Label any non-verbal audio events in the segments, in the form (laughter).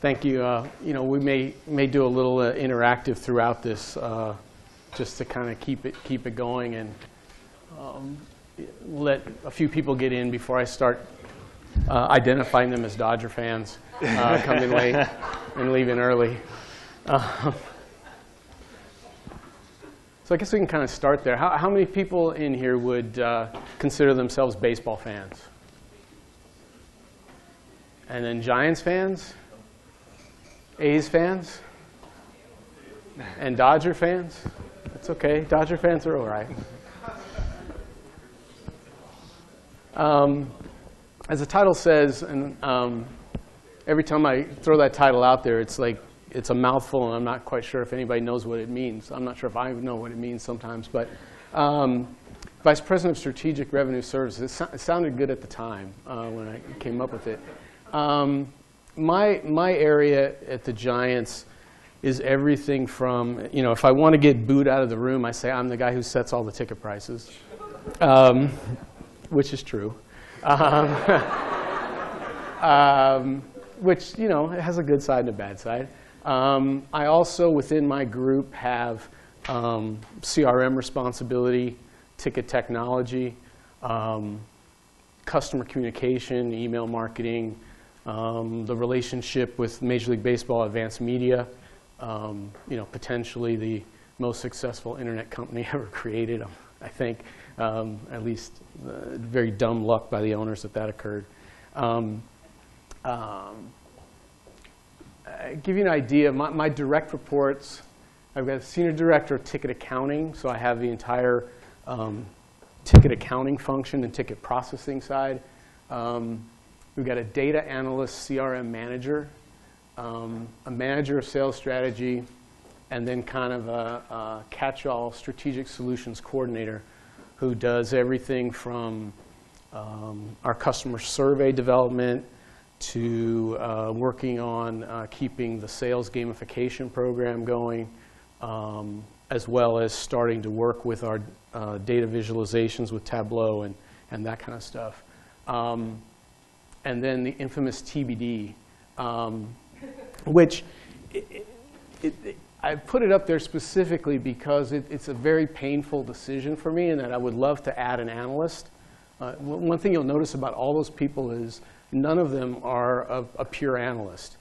Thank you. Uh, you know, we may may do a little uh, interactive throughout this, uh, just to kind of keep it keep it going and um, let a few people get in before I start uh, identifying them as Dodger fans, uh, coming late (laughs) and leaving early. Um, so I guess we can kind of start there. How, how many people in here would uh, consider themselves baseball fans? And then Giants fans? A's fans? And Dodger fans? It's okay. Dodger fans are all right. Um, as the title says, and um, every time I throw that title out there, it's like it's a mouthful, and I'm not quite sure if anybody knows what it means. I'm not sure if I know what it means sometimes, but um, Vice President of Strategic Revenue Services. It, so it sounded good at the time uh, when I came up with it. Um, my, my area at the Giants is everything from, you know, if I want to get booed out of the room, I say I'm the guy who sets all the ticket prices, um, which is true. Um, (laughs) um, which, you know, it has a good side and a bad side. Um, I also, within my group, have um, CRM responsibility, ticket technology, um, customer communication, email marketing, um, the relationship with Major League Baseball Advanced Media, um, you know, potentially the most successful internet company (laughs) ever created, I think. Um, at least uh, very dumb luck by the owners that that occurred. Um, um, give you an idea. My, my, direct reports, I've got a senior director of ticket accounting, so I have the entire um, ticket accounting function and ticket processing side. Um, We've got a data analyst CRM manager, um, a manager of sales strategy, and then kind of a, a catch-all strategic solutions coordinator who does everything from um, our customer survey development to uh, working on uh, keeping the sales gamification program going, um, as well as starting to work with our uh, data visualizations with Tableau and, and that kind of stuff. Um, and then the infamous TBD, um, (laughs) which it, it, it, I put it up there specifically because it's a very painful decision for me and that I would love to add an analyst. Uh, one thing you'll notice about all those people is none of them are a, a pure analyst.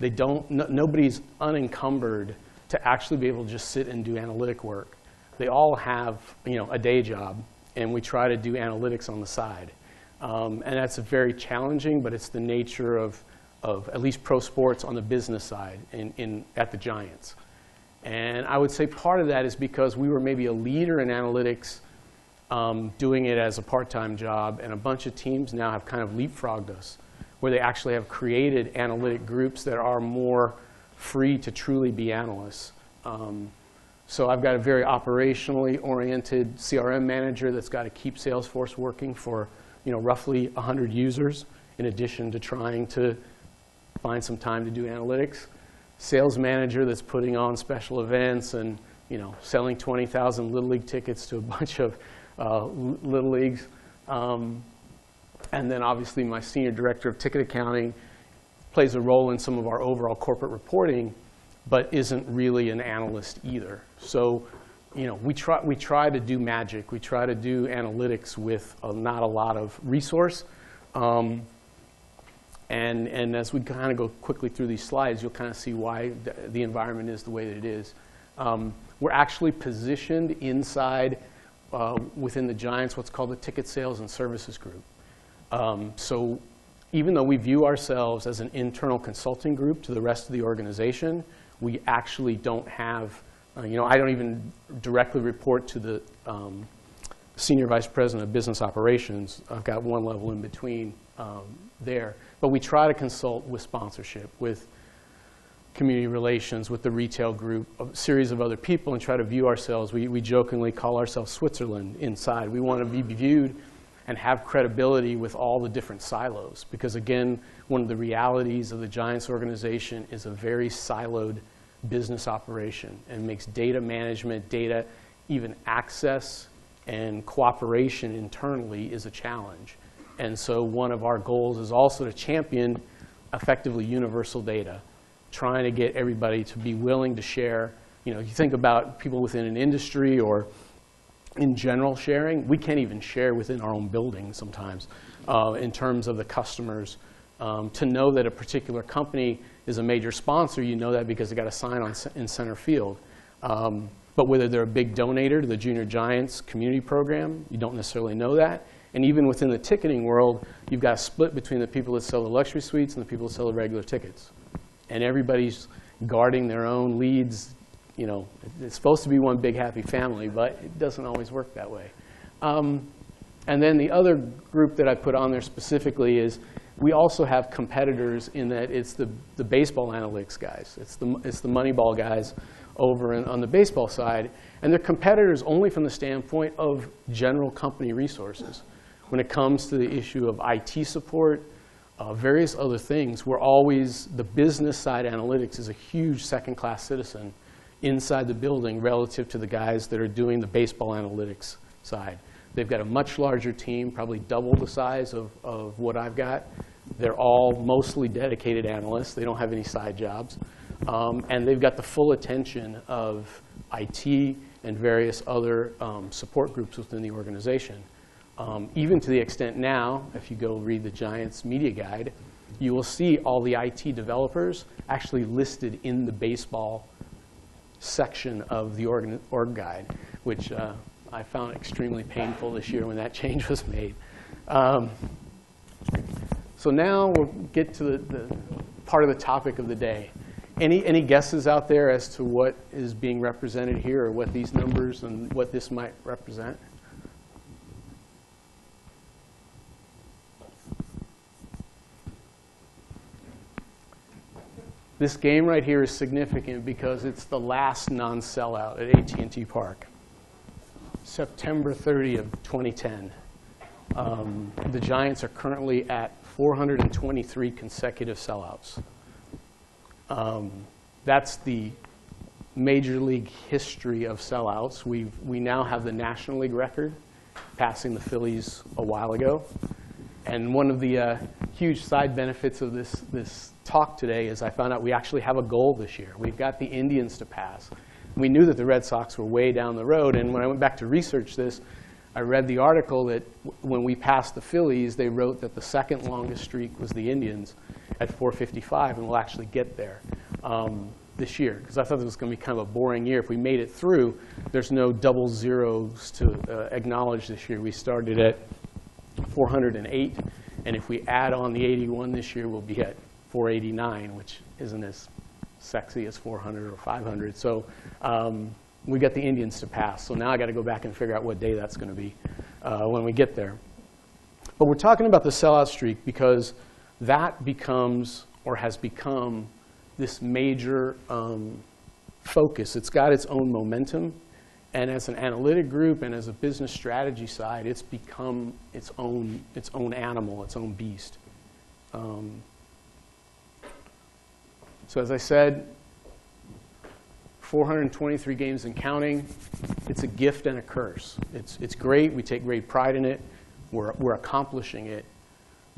They don't, no, nobody's unencumbered to actually be able to just sit and do analytic work. They all have you know, a day job, and we try to do analytics on the side. Um, and that's very challenging, but it's the nature of, of at least pro sports on the business side in, in, at the Giants. And I would say part of that is because we were maybe a leader in analytics um, doing it as a part-time job, and a bunch of teams now have kind of leapfrogged us, where they actually have created analytic groups that are more free to truly be analysts. Um, so I've got a very operationally oriented CRM manager that's got to keep Salesforce working for you know, roughly 100 users in addition to trying to find some time to do analytics. Sales manager that's putting on special events and you know, selling 20,000 Little League tickets to a (laughs) bunch of uh, Little Leagues. Um, and then obviously my senior director of ticket accounting plays a role in some of our overall corporate reporting, but isn't really an analyst either. So you know, we try, we try to do magic. We try to do analytics with a, not a lot of resource. Um, and, and as we kind of go quickly through these slides, you'll kind of see why the, the environment is the way that it is. Um, we're actually positioned inside, uh, within the Giants, what's called the Ticket Sales and Services Group. Um, so even though we view ourselves as an internal consulting group to the rest of the organization, we actually don't have uh, you know, I don't even directly report to the um, senior vice president of business operations. I've got one level in between um, there. But we try to consult with sponsorship, with community relations, with the retail group, a series of other people, and try to view ourselves. We, we jokingly call ourselves Switzerland inside. We want to be viewed and have credibility with all the different silos. Because again, one of the realities of the Giants organization is a very siloed business operation and makes data management, data, even access and cooperation internally is a challenge. And so one of our goals is also to champion effectively universal data. trying to get everybody to be willing to share. You know, you think about people within an industry or in general sharing, we can't even share within our own building sometimes uh, in terms of the customers. Um, to know that a particular company is a major sponsor, you know that because they got a sign on in center field. Um, but whether they're a big donator to the Junior Giants community program, you don't necessarily know that. And even within the ticketing world, you've got a split between the people that sell the luxury suites and the people that sell the regular tickets. And everybody's guarding their own leads. You know, it's supposed to be one big happy family, but it doesn't always work that way. Um, and then the other group that I put on there specifically is we also have competitors in that it's the, the baseball analytics guys. It's the, it's the Moneyball guys over in, on the baseball side. And they're competitors only from the standpoint of general company resources. When it comes to the issue of IT support, uh, various other things, we're always, the business side analytics is a huge second-class citizen inside the building relative to the guys that are doing the baseball analytics side. They've got a much larger team, probably double the size of, of what I've got. They're all mostly dedicated analysts. They don't have any side jobs. Um, and they've got the full attention of IT and various other um, support groups within the organization. Um, even to the extent now, if you go read the Giants media guide, you will see all the IT developers actually listed in the baseball section of the org, org guide, which uh, I found extremely painful this year when that (laughs) change was made. Um, so now we'll get to the, the, part of the topic of the day. Any, any guesses out there as to what is being represented here or what these numbers and what this might represent? This game right here is significant because it's the last non-sellout at AT&T Park. September 30 of 2010. Um, the Giants are currently at 423 consecutive sellouts. Um, that's the major league history of sellouts. we we now have the National League record, passing the Phillies a while ago. And one of the uh, huge side benefits of this, this talk today is I found out we actually have a goal this year. We've got the Indians to pass we knew that the Red Sox were way down the road. And when I went back to research this, I read the article that when we passed the Phillies, they wrote that the second longest streak was the Indians at 455, and we'll actually get there um, this year. Because I thought it was going to be kind of a boring year. If we made it through, there's no double zeros to uh, acknowledge this year. We started at 408, and if we add on the 81 this year, we'll be at 489, which isn't as sexy as 400 or 500. So um, we got the Indians to pass. So now I got to go back and figure out what day that's going to be uh, when we get there. But we're talking about the sellout streak because that becomes or has become this major um, focus. It's got its own momentum. And as an analytic group and as a business strategy side, it's become its own, its own animal, its own beast. Um, so as I said, 423 games and counting. It's a gift and a curse. It's, it's great. We take great pride in it. We're, we're accomplishing it.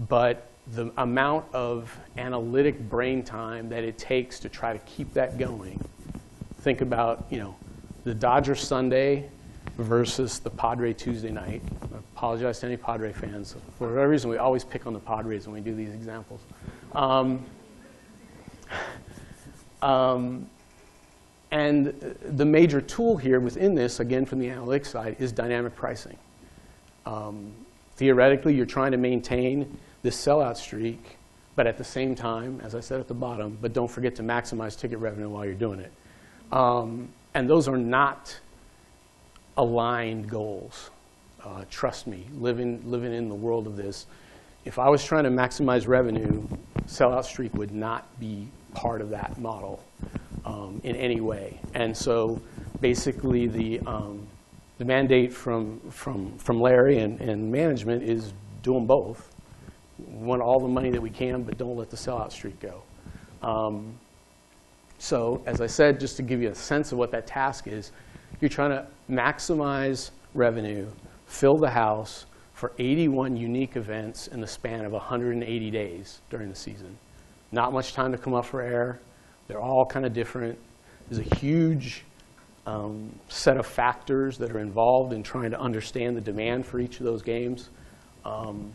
But the amount of analytic brain time that it takes to try to keep that going. Think about, you know, the Dodger Sunday versus the Padre Tuesday night. I apologize to any Padre fans. For whatever reason, we always pick on the Padres when we do these examples. Um, (laughs) um, and the major tool here within this, again from the analytics side, is dynamic pricing. Um, theoretically, you're trying to maintain this sellout streak, but at the same time, as I said at the bottom, but don't forget to maximize ticket revenue while you're doing it. Um, and those are not aligned goals. Uh, trust me, living, living in the world of this, if I was trying to maximize revenue, sellout streak would not be part of that model um, in any way. And so basically the, um, the mandate from, from, from Larry and, and management is do them both. We want all the money that we can, but don't let the sellout streak go. Um, so as I said, just to give you a sense of what that task is, you're trying to maximize revenue, fill the house for 81 unique events in the span of 180 days during the season. Not much time to come up for air, They're all kind of different. There's a huge um, set of factors that are involved in trying to understand the demand for each of those games. Um,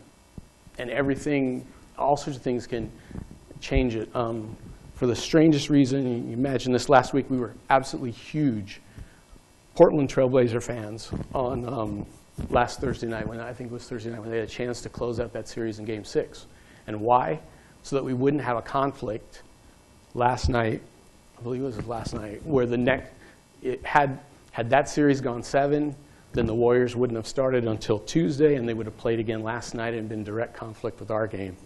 and everything, all sorts of things can change it. Um, for the strangest reason, you imagine this last week, we were absolutely huge Portland Trailblazer fans on um, last Thursday night, when I think it was Thursday night, when they had a chance to close out that series in game six. And why? So that we wouldn't have a conflict last night, I believe it was last night, where the next, it had, had that series gone seven, then the Warriors wouldn't have started until Tuesday, and they would have played again last night and been direct conflict with our game.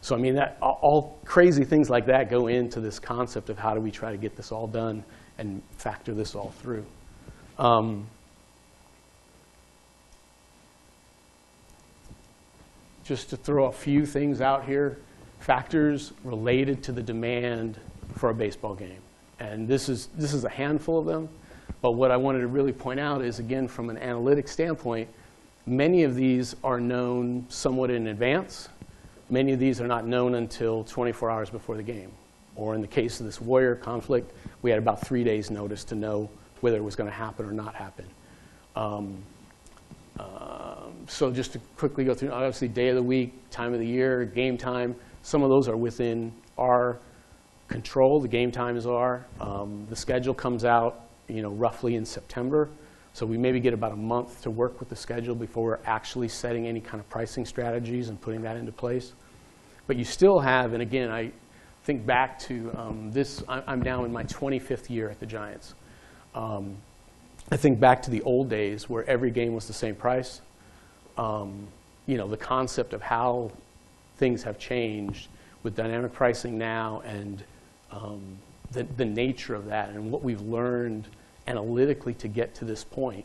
So I mean, that, all crazy things like that go into this concept of how do we try to get this all done and factor this all through. Um, just to throw a few things out here, factors related to the demand for a baseball game. And this is, this is a handful of them. But what I wanted to really point out is, again, from an analytic standpoint, many of these are known somewhat in advance. Many of these are not known until 24 hours before the game. Or in the case of this Warrior conflict, we had about three days' notice to know whether it was going to happen or not happen. Um, uh, so just to quickly go through, obviously day of the week, time of the year, game time, some of those are within our control, the game times are. Um, the schedule comes out you know, roughly in September. So we maybe get about a month to work with the schedule before we're actually setting any kind of pricing strategies and putting that into place. But you still have, and again, I think back to um, this, I'm now in my 25th year at the Giants. Um, I think back to the old days where every game was the same price. Um, you know, the concept of how things have changed with dynamic pricing now and um, the, the nature of that and what we've learned analytically to get to this point.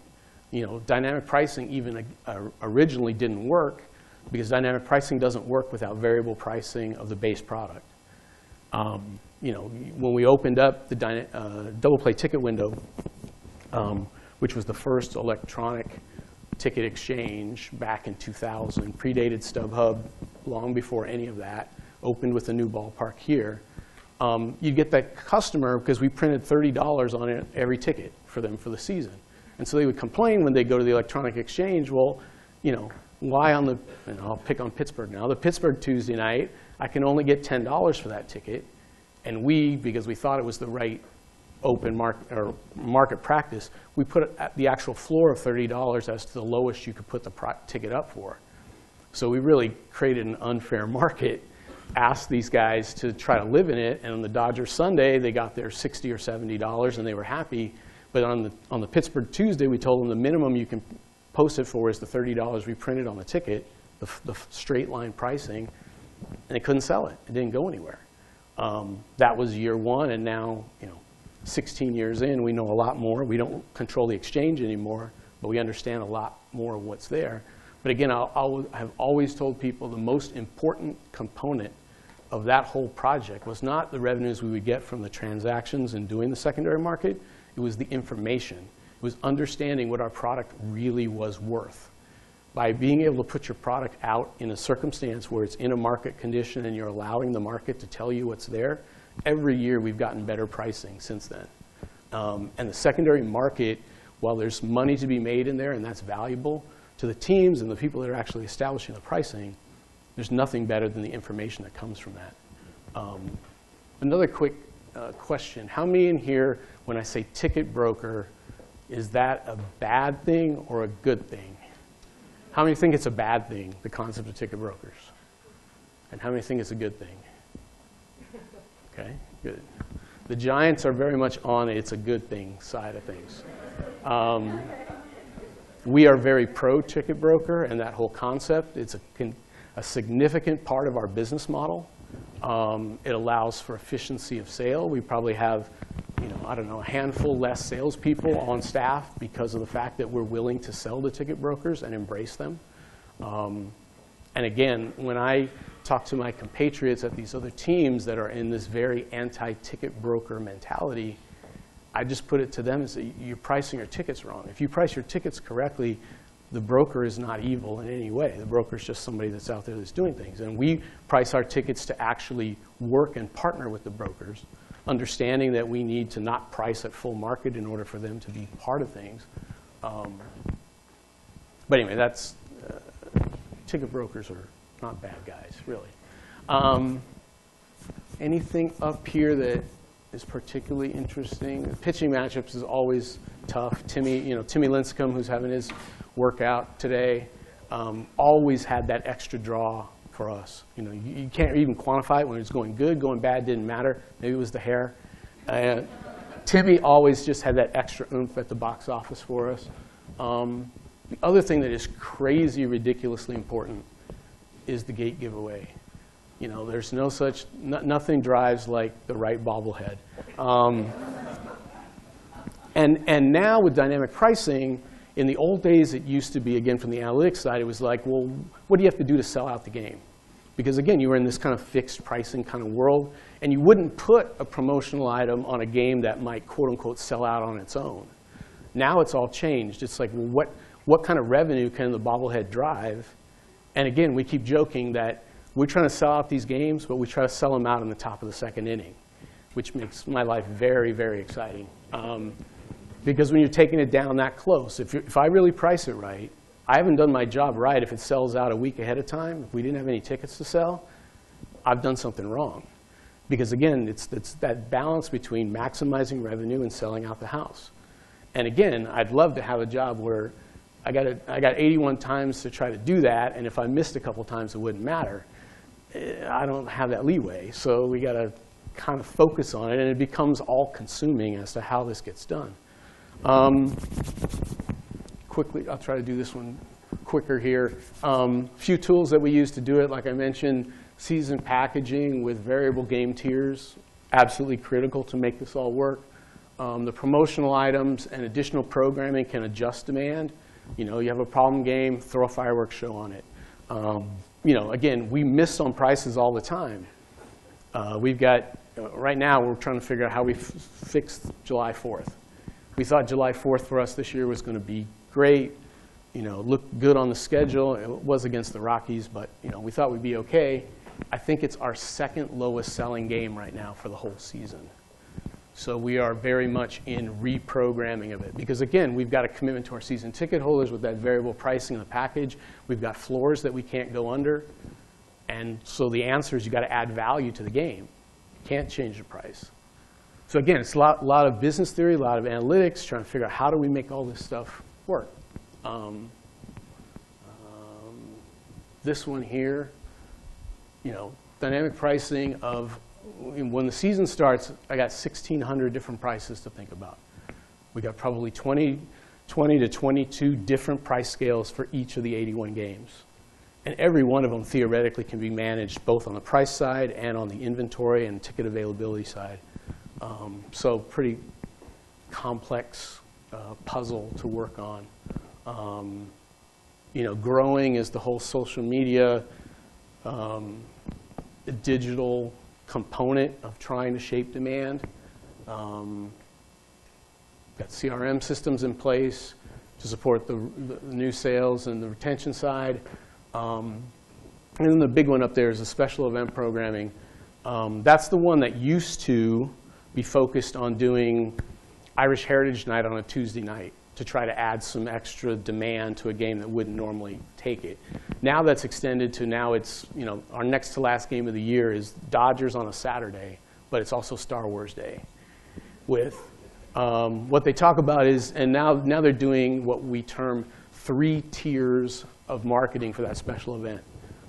You know, dynamic pricing even uh, originally didn't work because dynamic pricing doesn't work without variable pricing of the base product. Um, you know, when we opened up the uh, double play ticket window, um, which was the first electronic ticket exchange back in 2000, predated StubHub long before any of that, opened with a new ballpark here um, you'd get that customer because we printed $30 on it, every ticket for them for the season. And so they would complain when they go to the electronic exchange, well, you know, why on the, and I'll pick on Pittsburgh now, the Pittsburgh Tuesday night, I can only get $10 for that ticket. And we, because we thought it was the right open market, or market practice, we put the actual floor of $30 as to the lowest you could put the ticket up for. So we really created an unfair (laughs) market asked these guys to try to live in it. And on the Dodger Sunday, they got their 60 or $70 and they were happy. But on the, on the Pittsburgh Tuesday, we told them the minimum you can post it for is the $30 we printed on the ticket, the, the straight line pricing. And they couldn't sell it. It didn't go anywhere. Um, that was year one. And now, you know, 16 years in, we know a lot more. We don't control the exchange anymore, but we understand a lot more of what's there. But again, I'll, I've always told people the most important component of that whole project was not the revenues we would get from the transactions and doing the secondary market. It was the information. It was understanding what our product really was worth. By being able to put your product out in a circumstance where it's in a market condition and you're allowing the market to tell you what's there, every year we've gotten better pricing since then. Um, and the secondary market, while there's money to be made in there and that's valuable, to the teams and the people that are actually establishing the pricing, there's nothing better than the information that comes from that. Um, another quick uh, question. How many in here, when I say ticket broker, is that a bad thing or a good thing? How many think it's a bad thing, the concept of ticket brokers? And how many think it's a good thing? Okay, good. The Giants are very much on it's a good thing side of things. Um, we are very pro ticket broker and that whole concept. It's a, a significant part of our business model. Um, it allows for efficiency of sale. We probably have, you know, I don't know, a handful less salespeople on staff because of the fact that we're willing to sell to ticket brokers and embrace them. Um, and again, when I talk to my compatriots at these other teams that are in this very anti-ticket broker mentality, I just put it to them as you're pricing your tickets wrong. If you price your tickets correctly, the broker is not evil in any way. The broker is just somebody that's out there that's doing things. And we price our tickets to actually work and partner with the brokers understanding that we need to not price at full market in order for them to be part of things. Um, But anyway, that's, uh, ticket brokers are not bad guys, really. Um, Anything up here that is particularly interesting? Pitching matchups is always tough. Timmy, you know, Timmy Lincecum, who's having his workout today, um, always had that extra draw for us. You know, you, you can't even quantify it when it's going good, going bad didn't matter. Maybe it was the hair. Uh, Timmy always just had that extra oomph at the box office for us. Um, the other thing that is crazy, ridiculously important is the gate giveaway. You know, there's no such, no, nothing drives like the right bobblehead. Um, and, and now with dynamic pricing, in the old days, it used to be, again, from the analytics side, it was like, well, what do you have to do to sell out the game? Because again, you were in this kind of fixed pricing kind of world, and you wouldn't put a promotional item on a game that might, quote unquote, sell out on its own. Now it's all changed. It's like, well, what, what kind of revenue can the bobblehead drive? And again, we keep joking that we're trying to sell out these games, but we try to sell them out in the top of the second inning, which makes my life very, very exciting. Um, because when you're taking it down that close, if, if I really price it right, I haven't done my job right if it sells out a week ahead of time. If we didn't have any tickets to sell, I've done something wrong. Because again, it's, it's that balance between maximizing revenue and selling out the house. And again, I'd love to have a job where I got, a, I got 81 times to try to do that, and if I missed a couple times, it wouldn't matter. I don't have that leeway, so we got to kind of focus on it, and it becomes all-consuming as to how this gets done. Um, quickly, I'll try to do this one quicker here. A um, few tools that we use to do it, like I mentioned, season packaging with variable game tiers, absolutely critical to make this all work. Um, the promotional items and additional programming can adjust demand. You know, you have a problem game, throw a fireworks show on it. You know, again, we miss on prices all the time. Uh, we've got, uh, right now, we're trying to figure out how we fix July 4th. We thought July 4th for us this year was going to be great, you know, looked good on the schedule. It was against the Rockies, but, you know, we thought we'd be okay. I think it's our second lowest selling game right now for the whole season. So we are very much in reprogramming of it. Because again, we've got a commitment to our season ticket holders with that variable pricing in the package. We've got floors that we can't go under. And so the answer is you've got to add value to the game. You can't change the price. So again, it's a lot, lot of business theory, a lot of analytics, trying to figure out how do we make all this stuff work. Um, um, this one here, you know, dynamic pricing of when the season starts, I got 1,600 different prices to think about. We got probably 20, 20 to 22 different price scales for each of the 81 games. And every one of them theoretically can be managed both on the price side and on the inventory and ticket availability side. Um, so pretty complex uh, puzzle to work on. Um, you know, growing is the whole social media, um, digital component of trying to shape demand. Um, got CRM systems in place to support the, the, new sales and the retention side. Um, and then the big one up there is the special event programming. Um, that's the one that used to be focused on doing Irish Heritage Night on a Tuesday night to try to add some extra demand to a game that wouldn't normally take it. Now that's extended to now it's, you know, our next to last game of the year is Dodgers on a Saturday, but it's also Star Wars Day. With um, what they talk about is, and now, now they're doing what we term three tiers of marketing for that special event.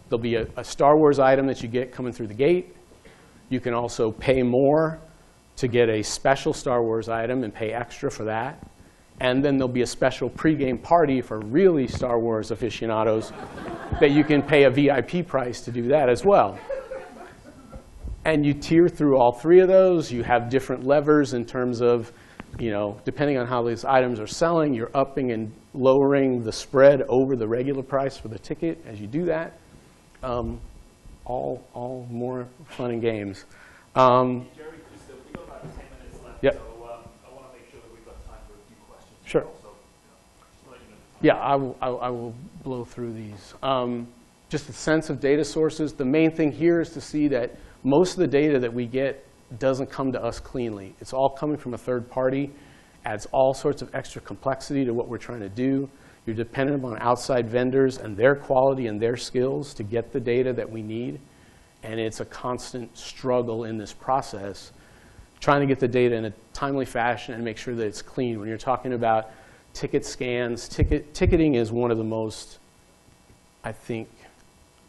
There'll be a, a Star Wars item that you get coming through the gate. You can also pay more to get a special Star Wars item and pay extra for that. And then there'll be a special pregame party for really Star Wars aficionados that you can pay a VIP price to do that as well. And you tier through all three of those. You have different levers in terms of, you know, depending on how these items are selling, you're upping and lowering the spread over the regular price for the ticket as you do that. Um, all, all more fun and games. Um, Yep. So uh, Sure. Yeah, I will, I, will blow through these. Um, just a sense of data sources. The main thing here is to see that most of the data that we get doesn't come to us cleanly. It's all coming from a third party, adds all sorts of extra complexity to what we're trying to do. You're dependent on outside vendors and their quality and their skills to get the data that we need. And it's a constant struggle in this process, trying to get the data in a timely fashion and make sure that it's clean. When you're talking about ticket scans, ticket, ticketing is one of the most, I think,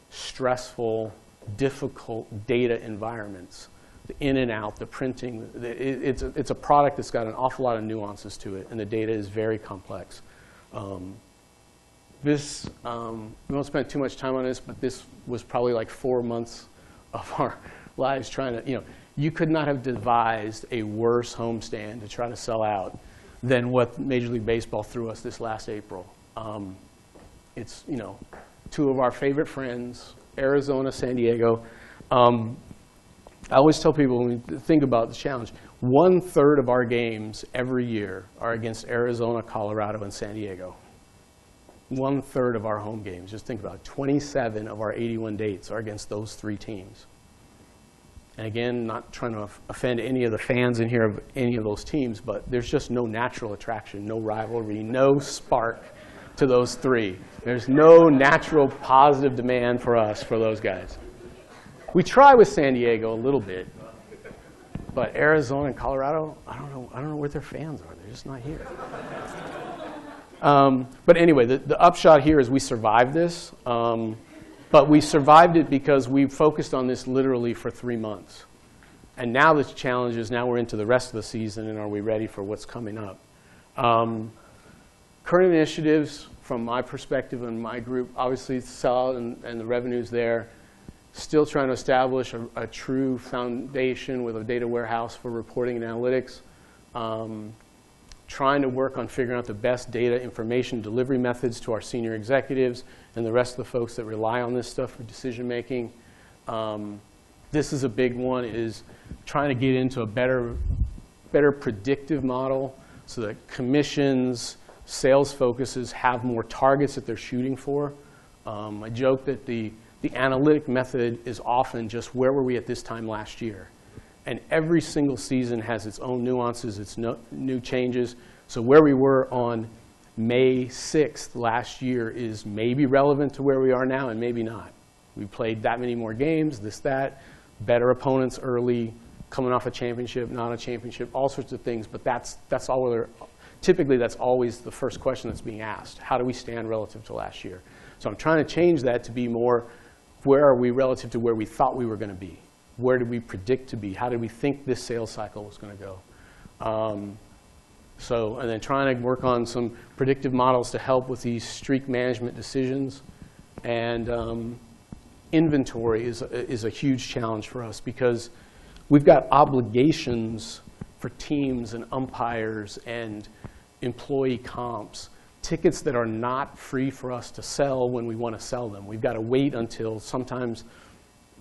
stressful, difficult data environments. The in and out, the printing, the, it, it's, a, it's a product that's got an awful lot of nuances to it, and the data is very complex. Um, this, um, we won't spend too much time on this, but this was probably like four months of (laughs) our lives trying to, you know, you could not have devised a worse homestand to try to sell out than what Major League Baseball threw us this last April. Um, it's, you know, two of our favorite friends, Arizona, San Diego. Um, I always tell people when we think about the challenge, one third of our games every year are against Arizona, Colorado, and San Diego. One third of our home games, just think about it, 27 of our 81 dates are against those three teams. And again, not trying to offend any of the fans in here of any of those teams, but there's just no natural attraction, no rivalry, no spark to those three. There's no natural positive demand for us for those guys. We try with San Diego a little bit, but Arizona and Colorado, I don't know, I don't know where their fans are. They're just not here. Um, but anyway, the, the, upshot here is we survived this. Um, but we survived it because we focused on this literally for three months. And now the challenge is now we're into the rest of the season and are we ready for what's coming up? Um, current initiatives, from my perspective and my group, obviously sell and, and the revenues there. Still trying to establish a, a, true foundation with a data warehouse for reporting and analytics. Um, trying to work on figuring out the best data information delivery methods to our senior executives and the rest of the folks that rely on this stuff for decision making. Um, this is a big one, is trying to get into a better, better predictive model so that commissions, sales focuses have more targets that they're shooting for. Um, I joke that the, the analytic method is often just where were we at this time last year? And every single season has its own nuances, its no, new changes. So where we were on May 6th last year is maybe relevant to where we are now and maybe not. We played that many more games, this, that, better opponents early, coming off a championship, not a championship, all sorts of things. But that's, that's all we're, typically that's always the first question that's being asked. How do we stand relative to last year? So I'm trying to change that to be more, where are we relative to where we thought we were going to be? Where did we predict to be? How did we think this sales cycle was going to go? Um, so, and then trying to work on some predictive models to help with these streak management decisions. And um, inventory is, is a huge challenge for us because we've got obligations for teams and umpires and employee comps, tickets that are not free for us to sell when we want to sell them. We've got to wait until sometimes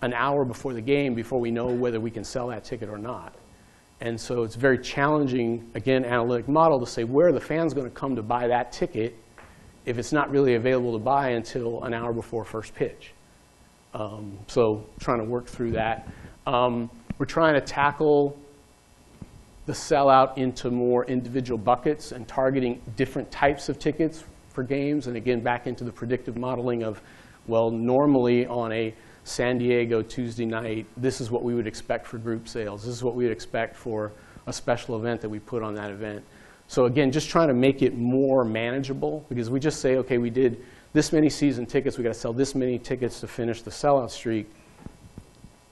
an hour before the game before we know whether we can sell that ticket or not. And so it's very challenging, again, analytic model to say where are the fans going to come to buy that ticket if it's not really available to buy until an hour before first pitch. Um, so trying to work through that. Um, we're trying to tackle the sellout into more individual buckets and targeting different types of tickets for games. And again, back into the predictive modeling of, well, normally on a San Diego Tuesday night, this is what we would expect for group sales. This is what we would expect for a special event that we put on that event. So again, just trying to make it more manageable because we just say, okay, we did this many season tickets, we got to sell this many tickets to finish the sellout streak.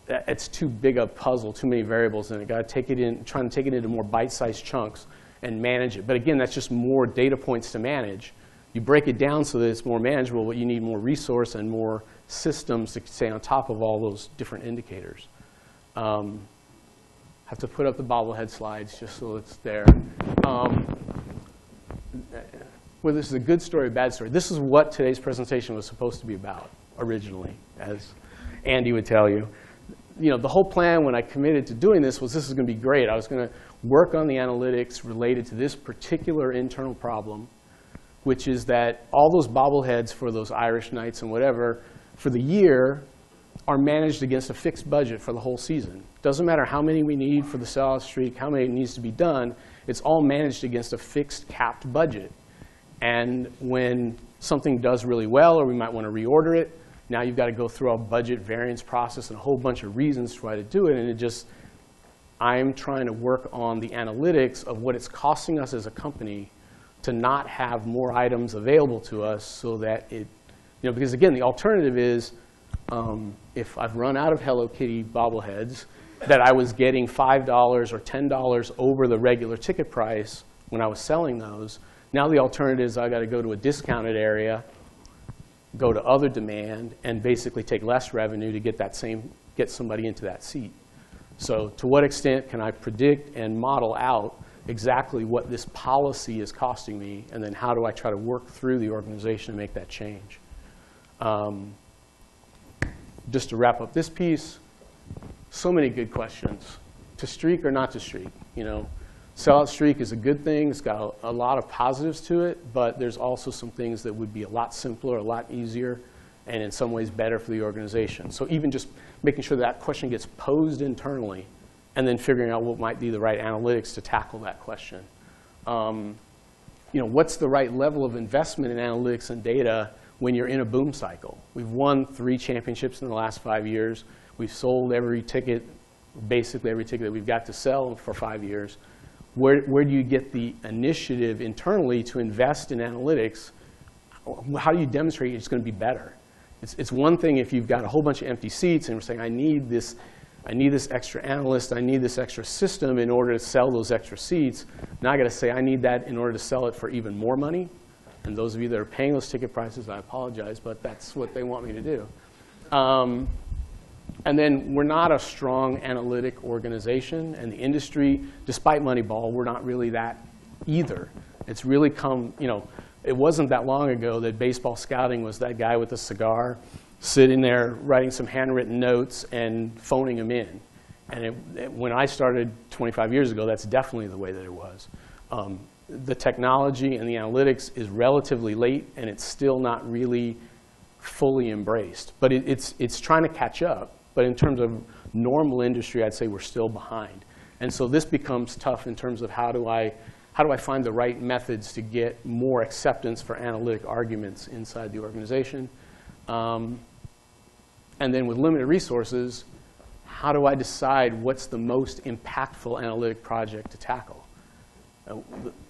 It's too big a puzzle, too many variables in it. Got to take it in, trying to take it into more bite-sized chunks and manage it. But again, that's just more data points to manage. You break it down so that it's more manageable, but you need more resource and more systems to stay on top of all those different indicators. Um, have to put up the bobblehead slides just so it's there. Um, whether this is a good story or bad story, this is what today's presentation was supposed to be about originally, as Andy would tell you. You know, the whole plan when I committed to doing this was this is going to be great. I was going to work on the analytics related to this particular internal problem, which is that all those bobbleheads for those Irish Nights and whatever for the year, are managed against a fixed budget for the whole season. Doesn't matter how many we need for the sellout streak, how many needs to be done, it's all managed against a fixed capped budget. And when something does really well, or we might want to reorder it, now you've got to go through a budget variance process and a whole bunch of reasons to try to do it. And it just, I'm trying to work on the analytics of what it's costing us as a company to not have more items available to us so that it, you know, because again, the alternative is um, if I've run out of Hello Kitty bobbleheads, that I was getting $5 or $10 over the regular ticket price when I was selling those. Now the alternative is I got to go to a discounted area, go to other demand, and basically take less revenue to get that same, get somebody into that seat. So to what extent can I predict and model out exactly what this policy is costing me, and then how do I try to work through the organization to make that change? Um, just to wrap up this piece, so many good questions. To streak or not to streak? You know, sellout streak is a good thing. It's got a, a, lot of positives to it, but there's also some things that would be a lot simpler, a lot easier, and in some ways better for the organization. So even just making sure that question gets posed internally and then figuring out what might be the right analytics to tackle that question. Um, you know, what's the right level of investment in analytics and data when you're in a boom cycle? We've won three championships in the last five years. We've sold every ticket, basically every ticket that we've got to sell for five years. Where, where do you get the initiative internally to invest in analytics? How do you demonstrate it's going to be better? It's, it's one thing if you've got a whole bunch of empty seats and we're saying, I need this I need this extra analyst, I need this extra system in order to sell those extra seats. Now I got to say I need that in order to sell it for even more money. And those of you that are paying those ticket prices, I apologize, but that's what they want me to do. Um, and then we're not a strong analytic organization, and the industry, despite Moneyball, we're not really that either. It's really come, you know, it wasn't that long ago that baseball scouting was that guy with the cigar sitting there writing some handwritten notes and phoning them in. And it, it, when I started 25 years ago, that's definitely the way that it was. Um, the technology and the analytics is relatively late, and it's still not really fully embraced. But it, it's, it's trying to catch up. But in terms of normal industry, I'd say we're still behind. And so this becomes tough in terms of how do I, how do I find the right methods to get more acceptance for analytic arguments inside the organization. Um, and then with limited resources, how do I decide what's the most impactful analytic project to tackle?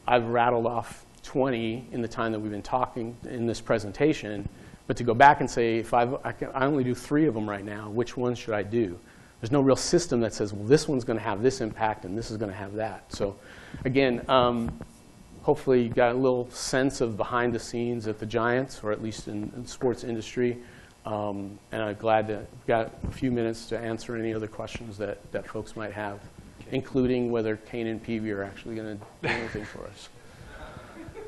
I've rattled off 20 in the time that we've been talking in this presentation, but to go back and say, if I've, I, can, I only do three of them right now, which ones should I do? There's no real system that says, well, this one's going to have this impact and this is going to have that. So again, um, hopefully you got a little sense of behind the scenes at the Giants, or at least in, in sports industry. Um, and I'm glad to got a few minutes to answer any other questions that, that folks might have. Including whether Cain and Peavy are actually going to do anything for us.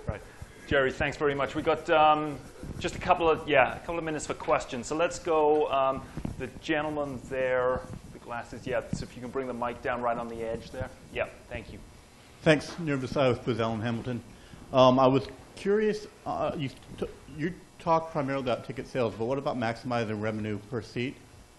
Right. Jerry, thanks very much. We've got um, just a couple of yeah, a couple of minutes for questions. So let's go. Um, the gentleman there, the glasses. Yeah. So if you can bring the mic down right on the edge there. Yeah. Thank you. Thanks, Nervous. I was with Alan Hamilton. Um, I was curious. Uh, you you talked primarily about ticket sales, but what about maximizing revenue per seat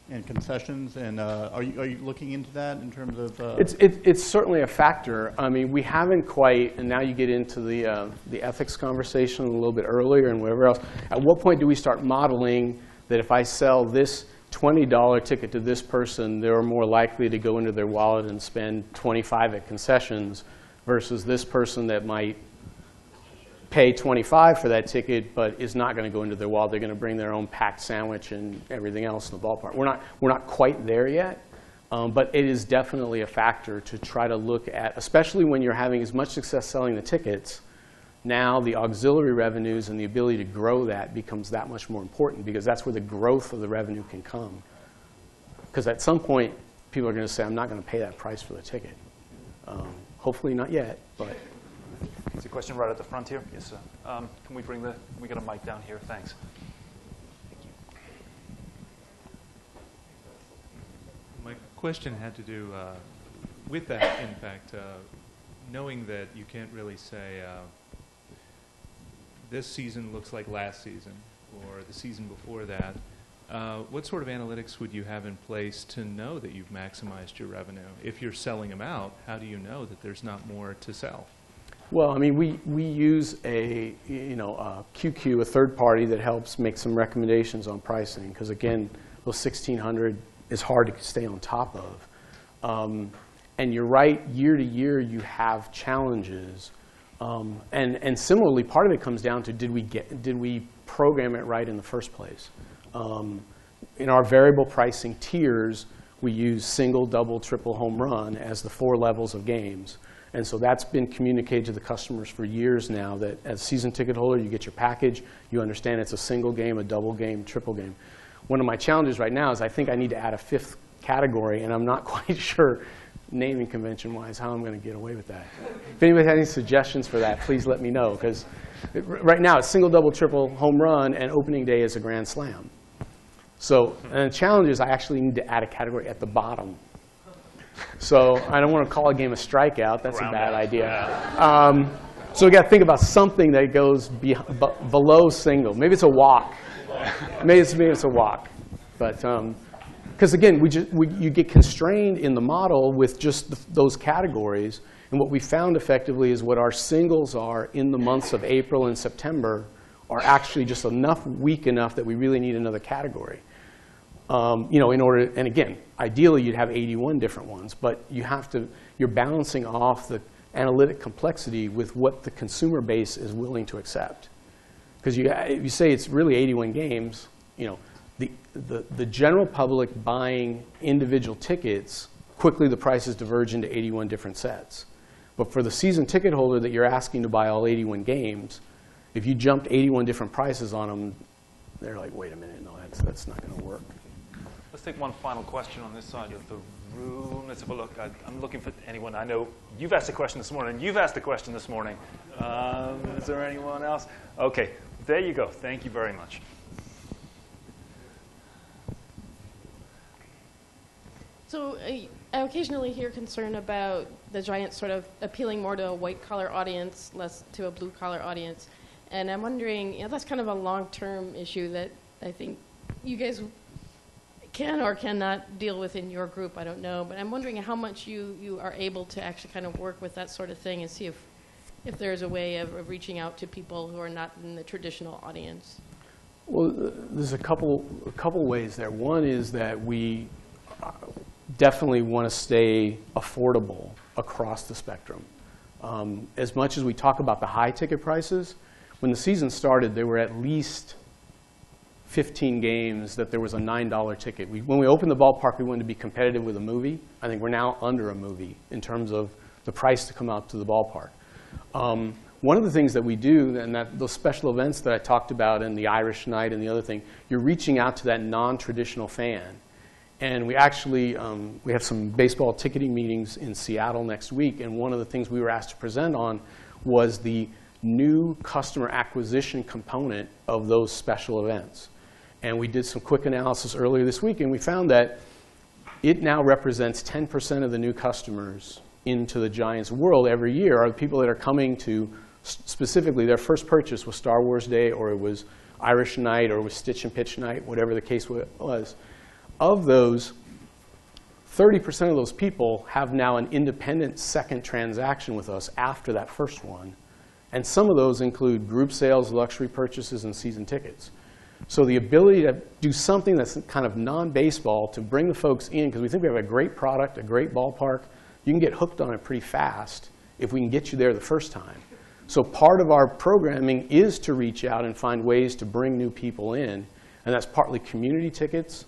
and concessions? And uh, are, you, are you looking into that in terms of? Uh it's, it, it's certainly a factor. I mean, we haven't quite, and now you get into the, uh, the ethics conversation a little bit earlier and whatever else. At what point do we start modeling that if I sell this $20 ticket to this person, they're more likely to go into their wallet and spend 25 at concessions versus this person that might pay 25 for that ticket, but is not going to go into their wallet. They're going to bring their own packed sandwich and everything else in the ballpark. We're not, we're not quite there yet, um, but it is definitely a factor to try to look at, especially when you're having as much success selling the tickets. Now the auxiliary revenues and the ability to grow that becomes that much more important because that's where the growth of the revenue can come. Because at some point, people are going to say, I'm not going to pay that price for the ticket. Um, hopefully not yet, but there's a question right at the front here. Yes, sir. Um, can we bring the, we got a mic down here? Thanks. My question had to do uh, with that impact, uh, knowing that you can't really say uh, this season looks like last season or the season before that. uh, what sort of analytics would you have in place to know that you've maximized your revenue? If you're selling them out, how do you know that there's not more to sell? Well, I mean, we, we use a, you know, a Qcue, a third party that helps make some recommendations on pricing, because again, those 1,600 is hard to stay on top of. Um, And you're right, year to year, you have challenges. Um, And, and similarly, part of it comes down to, did we get, did we program it right in the first place? Um, In our variable pricing tiers, we use single, double, triple, home run as the four levels of games. And so that's been communicated to the customers for years now, that as a season ticket holder, you get your package, you understand it's a single game, a double game, triple game. One of my challenges right now is I think I need to add a fifth category, and I'm not (laughs) quite sure, naming convention-wise, how I'm going to get away with that. If anybody has any suggestions for that, please let me know, because right now, it's single, double, triple, home run, and opening day is a grand slam. So, and the challenge is I actually need to add a category at the bottom. So I don't want to call a game a strikeout. That's a bad out, idea. Um, so we got to think about something that goes be, below single. Maybe it's a walk. Maybe it's, maybe it's a walk. But because again, we just, we, you get constrained in the model with just the, those categories. And what we found effectively is what our singles are in the months of April and September are actually just enough weak enough that we really need another category um, you know, in order, and again, ideally you'd have 81 different ones, but you have to, you're balancing off the analytic complexity with what the consumer base is willing to accept. Because you, if you say it's really 81 games, you know, the, the, the general public buying individual tickets, quickly the prices diverge into 81 different sets. But for the season ticket holder that you're asking to buy all 81 games, if you jumped 81 different prices on them, they're like, wait a minute, no, that's, that's not going to work. Let's take one final question on this side of the room. Let's have a look. I, I'm looking for anyone. I know you've asked a question this morning. You've asked a question this morning. Um, is there anyone else? Okay, there you go. Thank you very much. So I I occasionally hear concern about the Giants sort of appealing more to a white collar audience, less to a blue collar audience. And I'm wondering, you know, that's kind of a long term issue that I think you guys can or cannot deal with in your group. I don't know. But I'm wondering how much you, you are able to actually kind of work with that sort of thing and see if, if there's a way of, of reaching out to people who are not in the traditional audience. Well, there's a couple, a couple ways there. One is that we uh, definitely want to stay affordable across the spectrum. Um, As much as we talk about the high ticket prices, when the season started, there were at least 15 games that there was a $9 ticket. We, when we opened the ballpark, we wanted to be competitive with a movie. I think we're now under a movie in terms of the price to come out to the ballpark. Um, one of the things that we do, and that those special events that I talked about, and the Irish Night and the other thing, you're reaching out to that non-traditional fan. And we actually um, we have some baseball ticketing meetings in Seattle next week, and one of the things we were asked to present on was the new customer acquisition component of those special events. And we did some quick analysis earlier this week, and we found that it now represents 10% of the new customers into the Giants world every year are the people that are coming to specifically their first purchase was Star Wars Day or it was Irish Night or it was Stitch and Pitch Night, whatever the case was. Of those, 30% of those people have now an independent second transaction with us after that first one. And some of those include group sales, luxury purchases, and season tickets. So the ability to do something that's kind of non-baseball to bring the folks in, because we think we have a great product, a great ballpark, you can get hooked on it pretty fast if we can get you there the first time. So part of our programming is to reach out and find ways to bring new people in, and that's partly community tickets.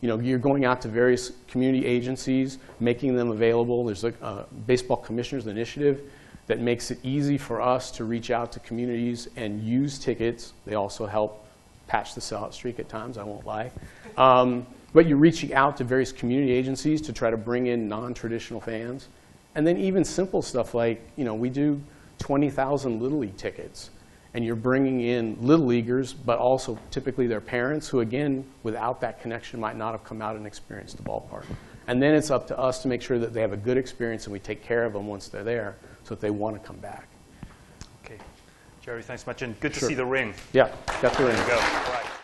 You know, you're going out to various community agencies, making them available. There's a uh, baseball commissioners initiative that makes it easy for us to reach out to communities and use tickets. They also help patch the sellout streak at times, I won't lie. Um, but you're reaching out to various community agencies to try to bring in non-traditional fans. And then even simple stuff like, you know, we do 20,000 Little League tickets. And you're bringing in Little Leaguers, but also typically their parents who, again, without that connection, might not have come out and experienced the ballpark. And then it's up to us to make sure that they have a good experience and we take care of them once they're there so that they want to come back. Jerry, thanks much. And good to see the ring. Yeah, got the ring. There you go. All right.